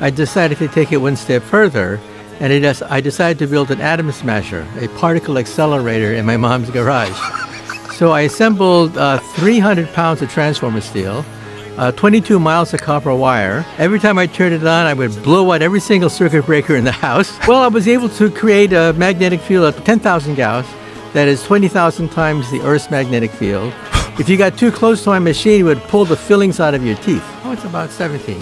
I decided to take it one step further, and it is, I decided to build an atom smasher, a particle accelerator in my mom's garage. So I assembled uh, 300 pounds of transformer steel, uh, 22 miles of copper wire. Every time I turned it on, I would blow out every single circuit breaker in the house. Well, I was able to create a magnetic field of 10,000 Gauss that is 20,000 times the Earth's magnetic field. If you got too close to my machine, it would pull the fillings out of your teeth. Oh, it's about 17.